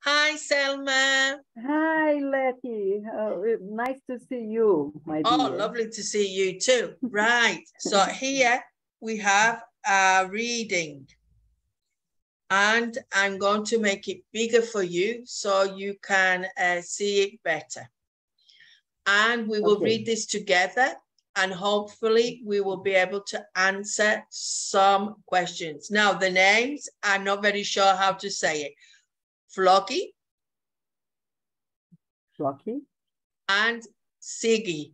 Hi, Selma. Hi, Letty. Oh, nice to see you, my oh, dear. Oh, lovely to see you too. Right. so here we have a reading. And I'm going to make it bigger for you so you can uh, see it better. And we will okay. read this together and hopefully we will be able to answer some questions. Now, the names, I'm not very sure how to say it. Flocky. Flocky. And Siggy.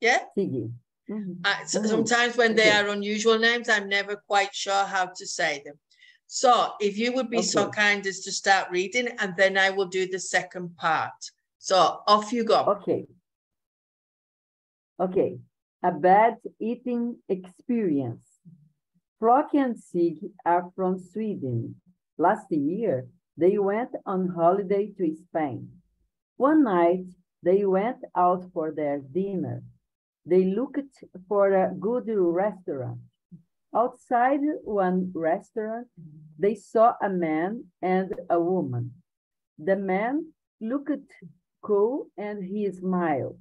Yeah? Siggy. Mm -hmm. uh, so mm -hmm. Sometimes when they are unusual names, I'm never quite sure how to say them. So if you would be okay. so kind as to start reading, and then I will do the second part. So off you go. Okay. Okay. A bad eating experience. Flocky and Sig are from Sweden. Last year, they went on holiday to Spain. One night, they went out for their dinner. They looked for a good restaurant. Outside one restaurant, they saw a man and a woman. The man looked cool and he smiled.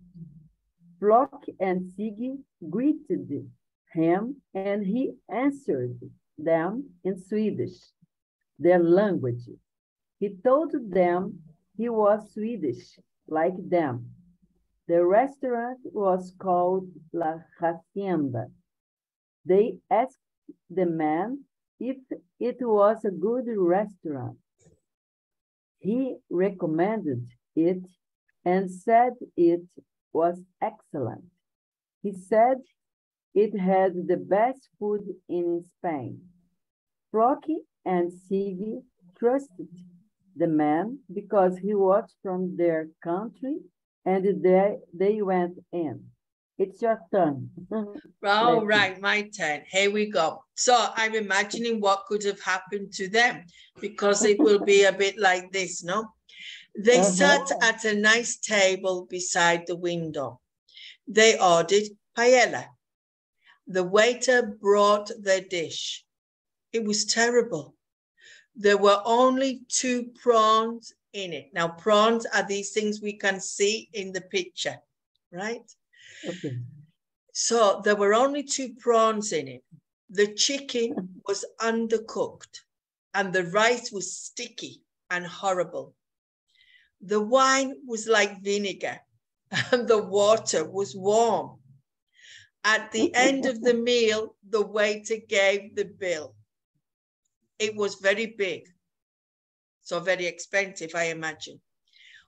Flock and Siggy greeted him and he answered them in Swedish, their language. He told them he was Swedish, like them. The restaurant was called La Hacienda. They asked the man if it was a good restaurant. He recommended it and said it was excellent. He said it had the best food in Spain. Flocky and Siggy trusted the man because he was from their country and they, they went in. It's your turn. All right, my turn. Here we go. So I'm imagining what could have happened to them because it will be a bit like this, no? They uh -huh. sat at a nice table beside the window. They ordered paella. The waiter brought their dish. It was terrible. There were only two prawns in it. Now, prawns are these things we can see in the picture, right? Okay. So there were only two prawns in it. The chicken was undercooked and the rice was sticky and horrible. The wine was like vinegar and the water was warm. At the end of the meal, the waiter gave the bill. It was very big, so very expensive, I imagine.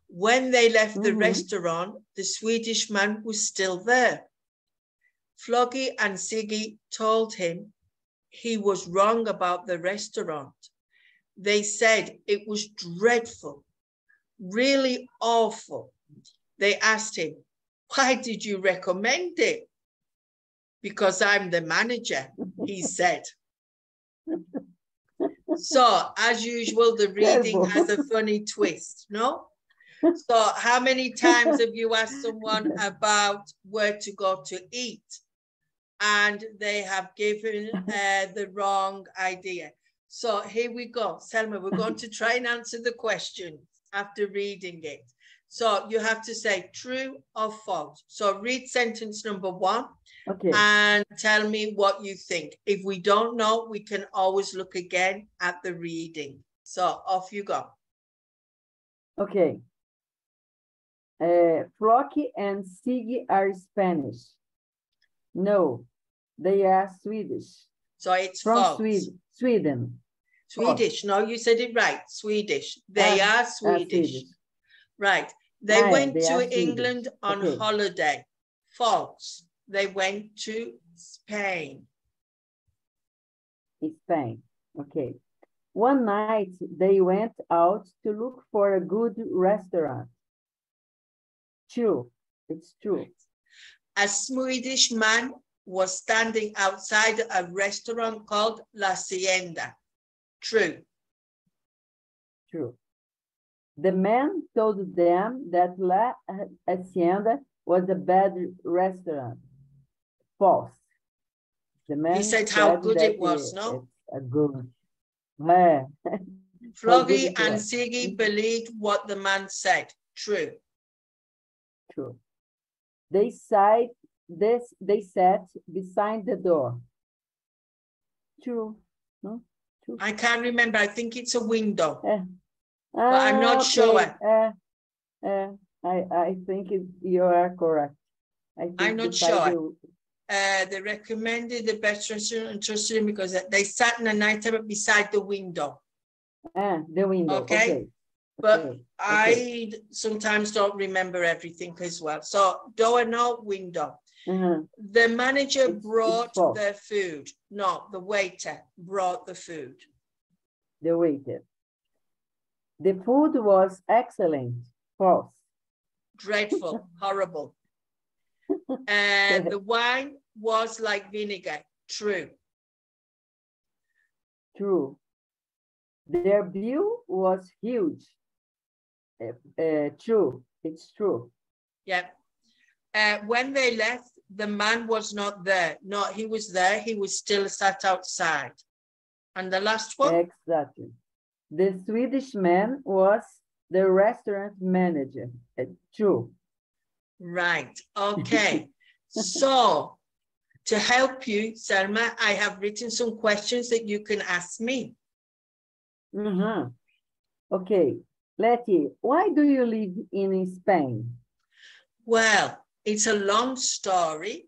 When they left the mm -hmm. restaurant, the Swedish man was still there. Flocky and Siggy told him he was wrong about the restaurant. They said it was dreadful, really awful. They asked him, why did you recommend it? Because I'm the manager, he said. So, as usual, the reading has a funny twist, no? So, how many times have you asked someone about where to go to eat? And they have given uh, the wrong idea. So, here we go. Selma, we're going to try and answer the question after reading it. So, you have to say true or false. So, read sentence number one okay. and tell me what you think. If we don't know, we can always look again at the reading. So, off you go. Okay. Uh, Flocky and Siggy are Spanish. No, they are Swedish. So it's from false. Sweden. Sweden. Swedish. No, you said it right. Swedish. They are Swedish. Swedish. Right. They right, went they to England Swedish. on okay. holiday. False. They went to Spain. Spain. Okay. One night they went out to look for a good restaurant. True. It's true. A Swedish man was standing outside a restaurant called La Hacienda. True. True. The man told them that La Hacienda was a bad restaurant. False. The man he said how good it was, no? A good. Yeah. Froggy and job. Siggy believed what the man said. True. True. They sat, this, they sat beside the door. True. No? I can't remember. I think it's a window. But I'm not sure. Uh, uh, I, I think it, you are correct. I I'm not sure. Uh, they recommended the best Jerusalem because they sat in the night time beside the window. Ah, the window, Okay, okay. but okay. I sometimes don't remember everything as well. So door no window. Uh-huh. The manager It's- brought the food. No, the waiter brought the food. The waiter. The food was excellent. False. Dreadful, horrible. And the wine was like vinegar. True. True. Their bill was huge. Uh, uh, true. It's true. Yeah. Uh, when they left, the man was not there. No, he was there. He was still sat outside. And the last one, Exactly. The Swedish man was the restaurant manager. Uh, true. right. Okay. so to help you, Selma, I have written some questions that you can ask me. Mm -hmm. Okay. Letty, why do you live in Spain? Well, it's a long story,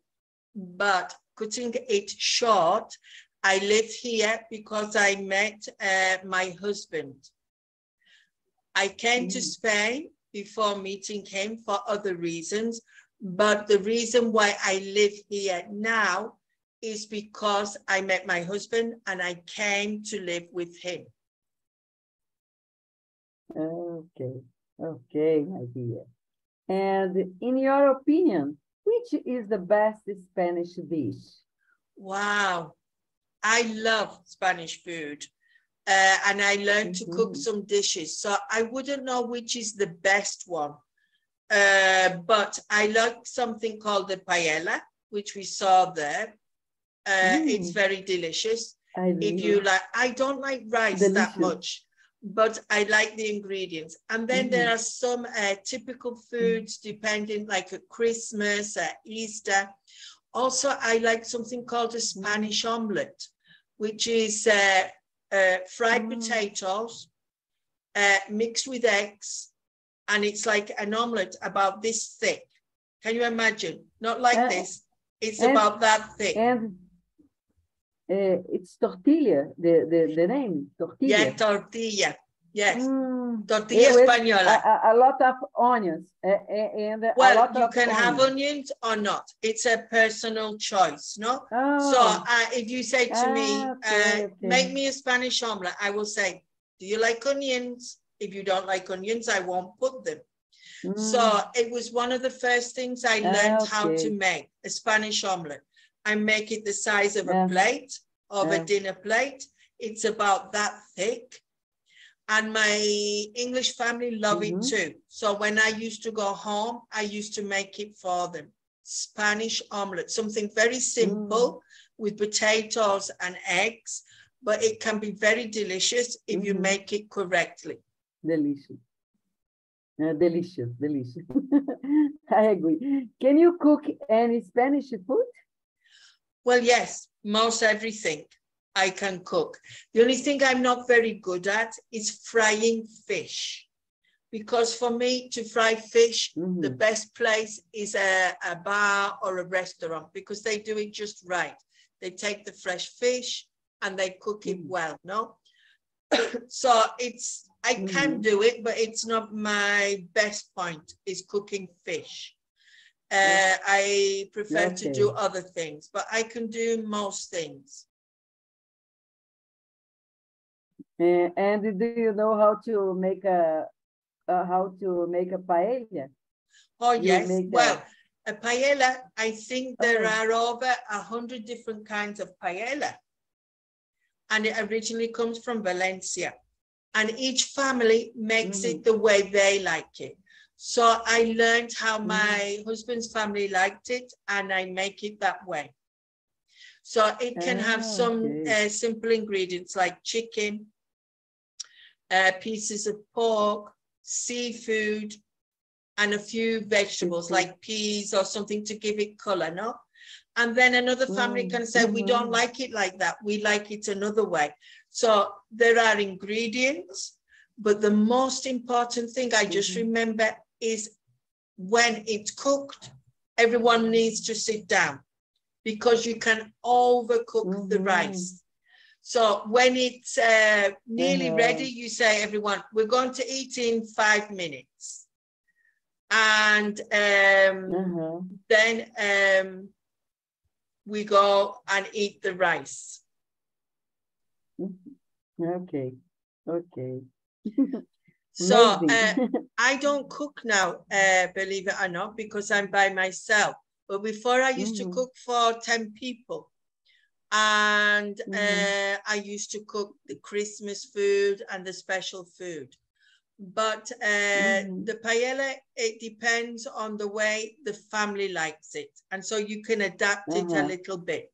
but cutting it short, I live here because I met uh, my husband. I came to Mm. Spain before meeting him for other reasons, but the reason why I live here now is because I met my husband and I came to live with him. Okay. Okay, my dear. And in your opinion, which is the best Spanish dish? Wow. I love Spanish food. Uh, and I learned to cook Mhm. some dishes. So I wouldn't know which is the best one. Uh, but I like something called the paella, which we saw there. Uh, It's Mm. very delicious. I If you like, I don't like rice that much, but I like the ingredients. And then there Mhm. are some uh, typical foods depending, like at Christmas, uh, Easter. Also, I like something called a Spanish omelette, which is uh, uh, fried Mm. potatoes uh, mixed with eggs, and it's like an omelette about this thick. Can you imagine? Not like Uh, this. It's and- about that thick. And uh, it's tortilla, the, the, the name, tortilla. Yeah, tortilla. Yes, Mm, tortilla with española. A, a- lot of onions uh, and a Well, lot you of can have onions. onions or not. It's a personal choice, no? So Oh, uh, if you say to me, Ah, okay, uh, okay. make me a Spanish omelette, I will say, do you like onions? If you don't like onions, I won't put them. So mm, it was one of the first things I Ah, learned how to make, a Spanish omelette. I make it the size of a plate, of a dinner plate. It's about that thick. And my English family love Mhm. it too. So when I used to go home, I used to make it for them. Spanish omelette, something very simple Mm. with potatoes and eggs, but it can be very delicious if you Mhm. make it correctly. delicious. Uh, delicious, delicious. I agree. Can you cook any Spanish food? Well, yes, most everything I can cook. The only thing I'm not very good at is frying fish. Because for me to fry fish, the Mhm. best place is a, a bar or a restaurant because they do it just right. They take the fresh fish and they cook it Mm. well, no? so it's, I can Mhm. do it, but it's not my best point is cooking fish. Uh, I prefer to do other things, but I can do most things. Uh, and do you know how to make a uh, how to make a paella? Oh, You yes. Well, a paella, I think there Oh. are over a hundred different kinds of paella. And it originally comes from Valencia. And each family makes Mm. it the way they like it. So I learned how Mm. my husband's family liked it and I make it that way. So it can have Ah, some uh, simple ingredients like chicken, uh, pieces of pork, seafood, and a few vegetables like peas or something to give it color, no? And then another family Mm, can say, we don't like it like that. We like it another way. So there are ingredients, but the most important thing I just Mhm. remember is when it's cooked, everyone needs to sit down because you can overcook the Mhm. rice. So when it's uh, nearly Uh-huh. ready, you say, everyone, we're going to eat in five minutes. And um, Uh-huh. then um, we go and eat the rice. Okay. Okay. So uh, I don't cook now, uh, believe it or not, because I'm by myself. But before I used to Mhm. cook for 10 people. And Mhm. uh, I used to cook the Christmas food and the special food. But uh, Mhm. the paella, it depends on the way the family likes it. And so you can adapt it a Uh-huh. little bit.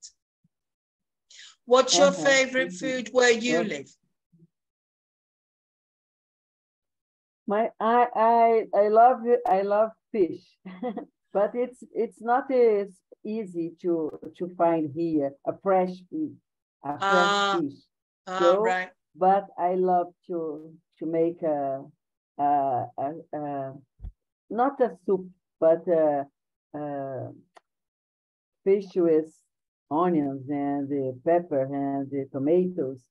What's your Uh-huh. favorite food where you live? My I I I love I love fish, but it's it's not as easy to to find here a fresh fish, a fresh Ah, fish. All So, right. But I love to to make a a, a, a not a soup, but a, a fish with onions and the pepper and the tomatoes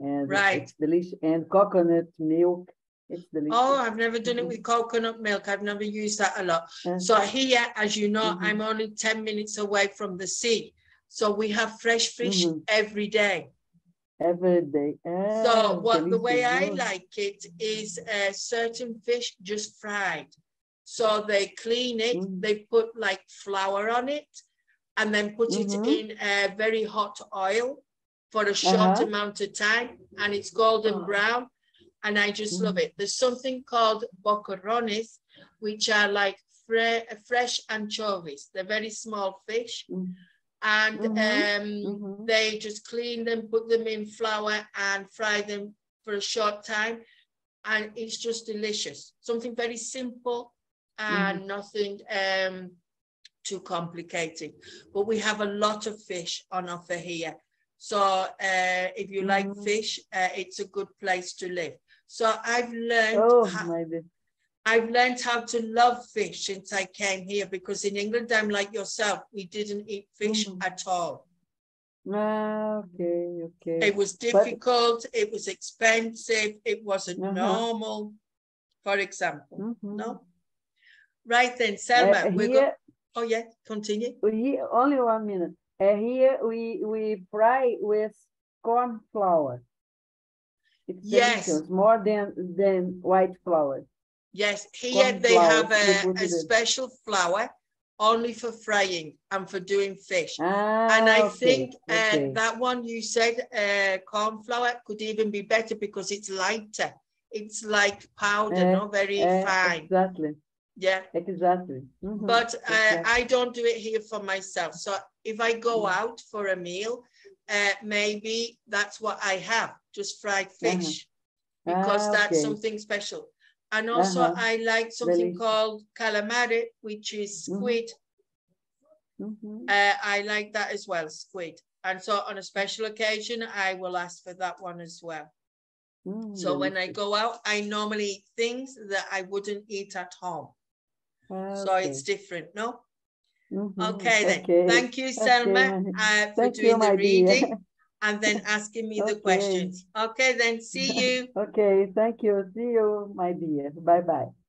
and Right. it's delicious and coconut milk. It's delicious. Oh, I've never done it Mhm. with coconut milk. I've never used that a lot. Uh, So here, as you know, Mhm. I'm only 10 minutes away from the sea. So we have fresh fish Mhm. every day. every day. So Ah, what the way I like it is uh, certain fish just fried. So they clean it, Mhm. they put like flour on it, and then put it Mhm. in uh, very hot oil for a short Uh-huh. amount of time, and it's golden Oh. brown. And I just love Mhm. it. There's something called boquerones, which are like fre- fresh anchovies. They're very small fish Mm. and Mhm, um, mhm. they just clean them, put them in flour and fry them for a short time. And it's just delicious. Something very simple and nothing um, too complicated. But we have a lot of fish on offer here. So uh, if you like Mhm. fish, uh, it's a good place to live. So I've learned Oh, ho- my God. I've learned how to love fish since I came here because in England, I'm like yourself, we didn't eat fish Mhm. at all. Ah, okay, okay. It was difficult, it was expensive, it wasn't Uh-huh. normal, for example. Mhm. No? Right then, Selma, Uh, we're here, oh yeah, continue. here, only one minute. Uh, here we we fry with corn flour. It's Yes. delicious, more than than white flour. Yes, here Corn they flour, have a, a special flour only for frying and for doing fish. Ah, And I okay, think uh, okay. that one you said, uh, corn flour, could even be better because it's lighter. It's like powder, Eh, not very Eh, fine. Exactly, Yeah, exactly. Mhm, but uh, exactly. I don't do it here for myself. So if I go Mm. out for a meal, uh, maybe that's what I have, just fried fish, because Ah, that's okay. something special. And also Uh-huh. I like something Delicious. called calamari, which is Mhm. squid. Mhm. Uh, I like that as well, squid. And so on a special occasion, I will ask for that one as well. Mm, So when I go out, I normally eat things that I wouldn't eat at home. Ah, So it's different, no? Mhm, Okay then. okay, Thank you, Selma, my- uh, for Thank you, doing the reading and then asking me the questions. Okay then, see you. Okay, thank you. See you, my dear. Bye-bye.